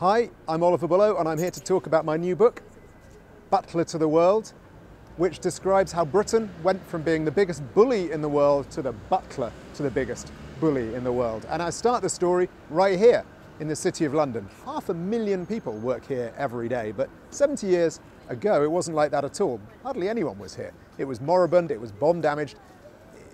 Hi, I'm Oliver Bullough, and I'm here to talk about my new book, Butler to the World, which describes how Britain went from being the biggest bully in the world to the butler to the biggest bully in the world. And I start the story right here in the City of London. Half a million people work here every day, but 70 years ago it wasn't like that at all. Hardly anyone was here. It was moribund, it was bomb damaged,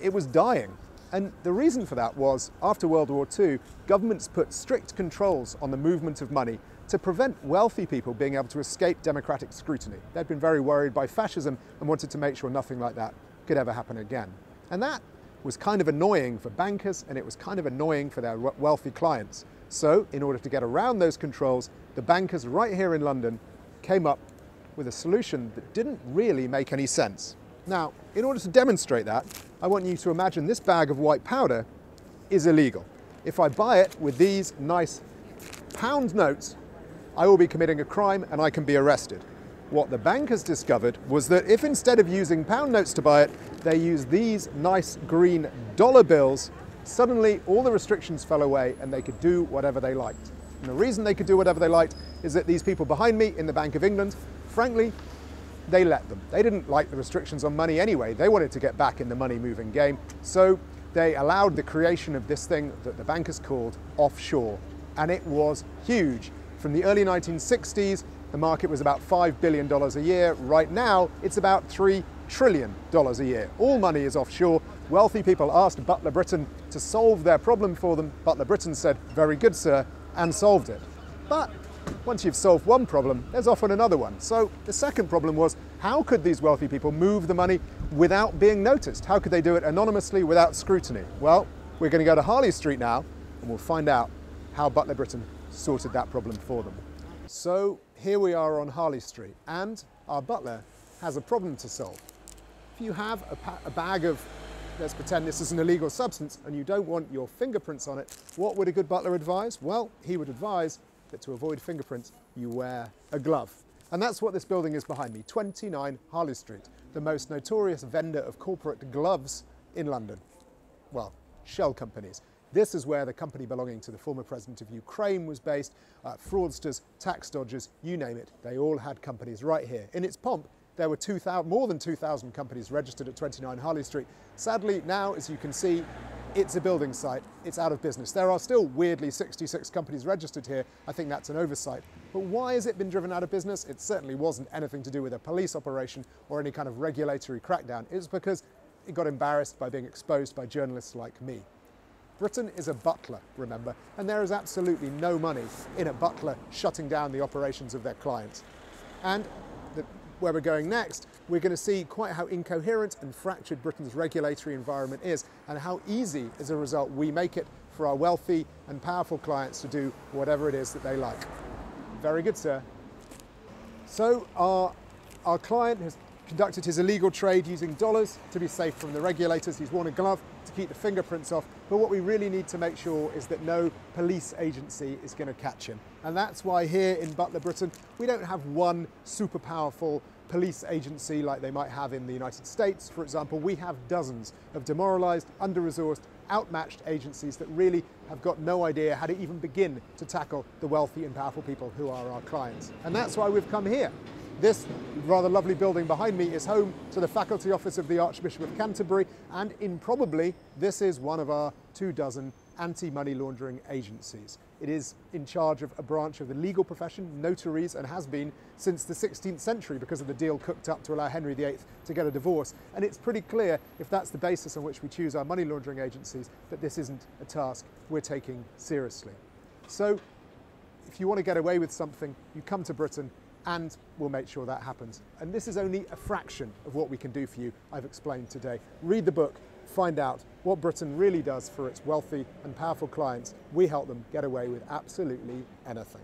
it was dying. And the reason for that was, after World War II, governments put strict controls on the movement of money to prevent wealthy people being able to escape democratic scrutiny. They'd been very worried by fascism and wanted to make sure nothing like that could ever happen again. And that was kind of annoying for bankers and it was kind of annoying for their wealthy clients. So, in order to get around those controls, the bankers right here in London came up with a solution that didn't really make any sense. Now, in order to demonstrate that, I want you to imagine this bag of white powder is illegal. If I buy it with these nice pound notes, I will be committing a crime and I can be arrested. What the bankers discovered was that if instead of using pound notes to buy it, they use these nice green dollar bills, suddenly all the restrictions fell away and they could do whatever they liked. And the reason they could do whatever they liked is that these people behind me in the Bank of England, frankly, they let them. They didn't like the restrictions on money anyway. They wanted to get back in the money moving game. So they allowed the creation of this thing that the bankers called offshore. And it was huge. From the early 1960s, the market was about $5 billion a year. Right now, it's about $3 trillion a year. All money is offshore. Wealthy people asked Butler Britain to solve their problem for them. Butler Britain said, very good, sir, and solved it. But once you've solved one problem, there's often another one. So the second problem was how could these wealthy people move the money without being noticed? How could they do it anonymously without scrutiny? Well, we're going to go to Harley Street now and we'll find out how Butler Britain sorted that problem for them. So here we are on Harley Street and our butler has a problem to solve. If you have a, a bag of let's pretend this is an illegal substance and you don't want your fingerprints on it, what would a good butler advise? Well, he would advise that to avoid fingerprints, you wear a glove. And that's what this building is behind me, 29 Harley Street, the most notorious vendor of corporate gloves in London. Well, shell companies. This is where the company belonging to the former president of Ukraine was based. Uh, fraudsters, tax dodgers, you name it, they all had companies right here. In its pomp, there were 2, more than 2,000 companies registered at 29 Harley Street. Sadly, now, as you can see, it's a building site, it's out of business. There are still weirdly 66 companies registered here. I think that's an oversight. But why has it been driven out of business? It certainly wasn't anything to do with a police operation or any kind of regulatory crackdown. It was because it got embarrassed by being exposed by journalists like me. Britain is a butler, remember, and there is absolutely no money in a butler shutting down the operations of their clients. And where we're going next, we're going to see quite how incoherent and fractured Britain's regulatory environment is and how easy, as a result, we make it for our wealthy and powerful clients to do whatever it is that they like. Very good, sir. So our, our client has conducted his illegal trade using dollars to be safe from the regulators. He's worn a glove to keep the fingerprints off. But what we really need to make sure is that no police agency is going to catch him. And that's why here in Butler, Britain, we don't have one super powerful police agency like they might have in the United States, for example. We have dozens of demoralized, under-resourced, outmatched agencies that really have got no idea how to even begin to tackle the wealthy and powerful people who are our clients. And that's why we've come here. This rather lovely building behind me is home to the faculty office of the Archbishop of Canterbury, and improbably, this is one of our two dozen anti-money laundering agencies. It is in charge of a branch of the legal profession, notaries, and has been since the 16th century because of the deal cooked up to allow Henry VIII to get a divorce. And it's pretty clear, if that's the basis on which we choose our money laundering agencies, that this isn't a task we're taking seriously. So if you want to get away with something, you come to Britain and we'll make sure that happens. And this is only a fraction of what we can do for you, I've explained today. Read the book, find out what Britain really does for its wealthy and powerful clients. We help them get away with absolutely anything.